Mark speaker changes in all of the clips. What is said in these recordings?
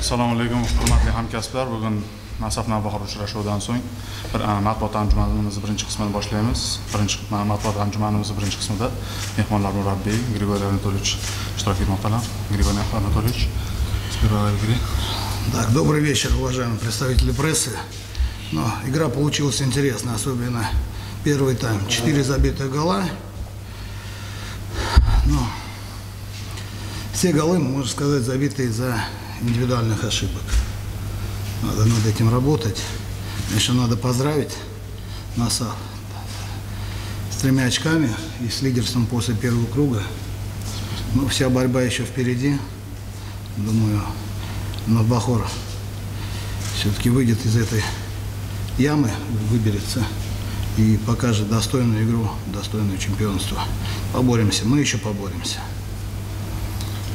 Speaker 1: assalomu alaykum hurmatli hamkasblar bugun nasaf navbahor uchrashuvidan so'ng bir matbuot anjumanimizni birinchi qismini boshlaymiz birinchi ma- matbuot anjumanimizni birinchi qismida mehmonlar murabbiy grigoriy anatolyevich ishtirok etmoqdalar grigoriy anatolyevich Григорий.
Speaker 2: Так, добрый вечер, уважаемые представители прессы. Ну, игра получилась интересная, особенно первый тайм. Четыре забитых гола. Ну, все голы, можно сказать, забиты из-за индивидуальных ошибок. Надо над этим работать. Еще надо поздравить НАСА с тремя очками и с лидерством после первого круга. Ну, вся борьба еще впереди. Думаю, Надбахор все-таки выйдет из этой ямы, выберется и покажет достойную игру, достойное чемпионство. Поборемся, мы еще поборемся.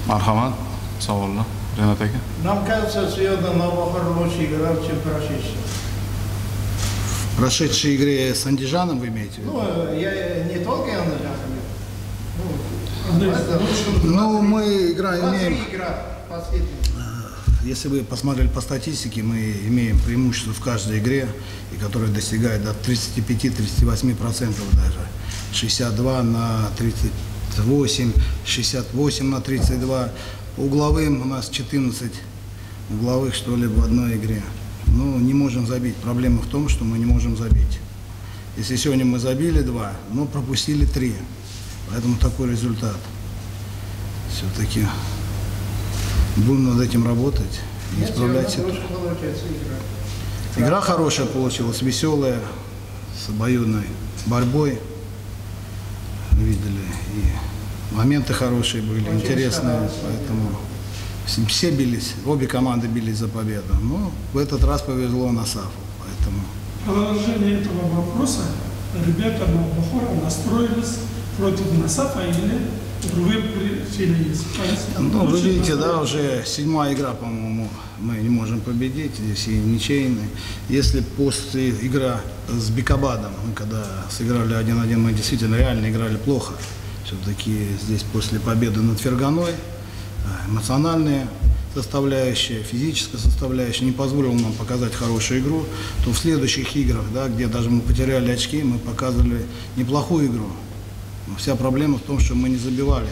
Speaker 1: marhamat savollar renat aka
Speaker 3: Нам кажется, сегодня Новохор лучше играл, чем прошедший.
Speaker 2: В прошедшей игре с Андижаном вы имеете в виду?
Speaker 3: Ну, я не только.
Speaker 4: Андрей,
Speaker 3: Это
Speaker 2: Ну, мы игра имеем,
Speaker 3: игра последняя.
Speaker 2: если вы посмотрели по статистике, мы имеем преимущество в каждой игре, и которая достигает до 35-38% даже. 62 на 38, 68 на 32. Угловым у нас 14 угловых, что ли, в одной игре. Ну, не можем забить. Проблема в том, что мы не можем забить. Если сегодня мы забили два, но пропустили три. Поэтому такой результат. Все-таки будем над этим работать и
Speaker 3: Нет,
Speaker 2: исправлять ситуацию.
Speaker 3: Игра
Speaker 2: хорошая получилась, веселая, с обоюдной борьбой. Видели. И моменты хорошие были,
Speaker 3: Очень
Speaker 2: интересные.
Speaker 3: старался,
Speaker 2: Поэтому все- все бились, обе команды бились за победу. Но в этот раз повезло Насафу. Поэтому
Speaker 4: продолжение этого вопроса. Ребята Бахора настроились против Насафа или причины есть?
Speaker 2: Ну, вы видите, да, уже седьмая игра, по-моему, мы не можем победить, здесь и ничейные. Если после игра с Бикабадом, мы когда сыграли 1-1, мы действительно реально играли плохо. Все-таки здесь после победы над Ферганой э, эмоциональные составляющая, физическая составляющая не позволила нам показать хорошую игру, то в следующих играх, да, где даже мы потеряли очки, мы показывали неплохую игру. Но вся проблема в том, что мы не забивали.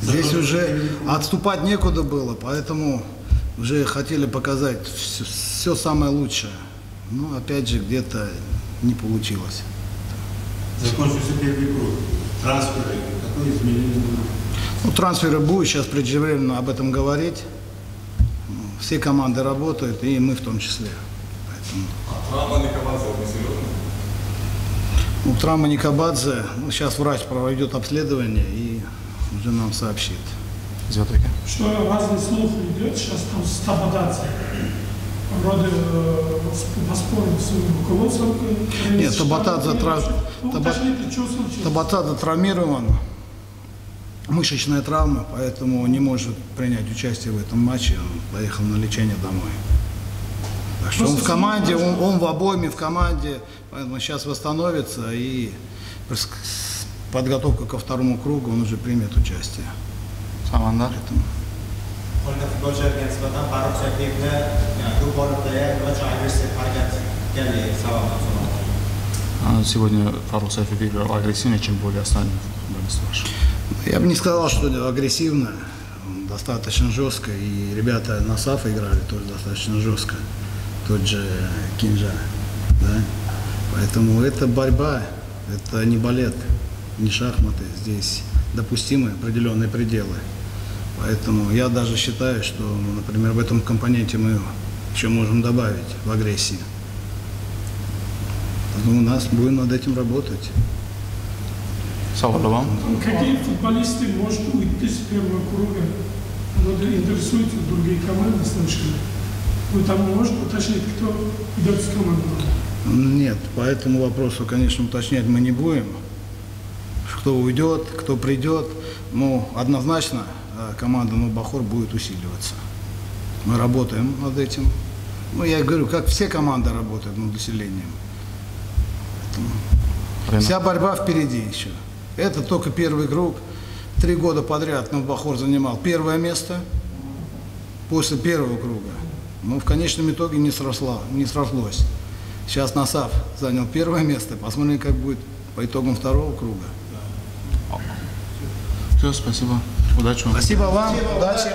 Speaker 2: Здесь уже отступать некуда было, поэтому уже хотели показать все, самое лучшее. Но опять же где-то не получилось.
Speaker 5: Закончился первый круг. Трансферы. Какое изменение было?
Speaker 2: Ну, трансферы будут, сейчас преждевременно об этом говорить. Все команды работают, и мы в том числе. Поэтому,
Speaker 6: Травма Никобадзе не серьезная?
Speaker 2: ну, травма Никобадзе, ну, сейчас врач проведет обследование и уже нам сообщит.
Speaker 1: Aka
Speaker 4: Что разный слух идет сейчас там с Табададзе. Вроде с- поспорил своим руководством.
Speaker 2: Нет, Табатадзе трав-
Speaker 4: Ну,
Speaker 2: Таба-
Speaker 4: уточните, что случилось?
Speaker 2: Табатада травмирован, мышечная травма, поэтому не может принять участие в этом матче. Он поехал на лечение домой. Так что он в команде, он, он в обойме, в команде, поэтому сейчас восстановится и подготовка ко второму кругу, он уже примет участие.
Speaker 1: samandar
Speaker 7: qolgan futbolchilarga nisbatan farruh sakiyevni
Speaker 1: А, сегодня Фарух Сайфиев играл агрессивнее чем более остальные
Speaker 2: Я бы не сказал, что агрессивно, достаточно жестко, и ребята на САФ играли тоже достаточно жестко, тот же Кинжа, да, поэтому это борьба, это не балет, не шахматы, здесь допустимы определенные пределы, поэтому я даже считаю, что, ну, например, в этом компоненте мы еще можем добавить в агрессии. Поэтому у нас будем над этим работать.
Speaker 1: savollar bormi
Speaker 4: Какие футболисты может уйти с первого круга? Вроде интересуют другие команды слышали. Вы там можете уточнить, кто идет с командой?
Speaker 2: Нет, по этому вопросу, конечно, уточнять мы не будем. Кто уйдет, кто придет. Ну, однозначно э, команда Нубахор будет усиливаться. Мы работаем над этим. Ну, я говорю, как все команды работают над усилением.
Speaker 1: Ренат.
Speaker 2: Вся борьба впереди еще. Это только первый круг. Три года подряд Новбахор занимал первое место. после первого круга. Но в конечном итоге не, сросло, не срослось. Сейчас Насав занял первое место. Посмотрим, как будет по итогам второго круга.
Speaker 1: Все, спасибо. Удачи вам.
Speaker 2: Спасибо вам. Удачи.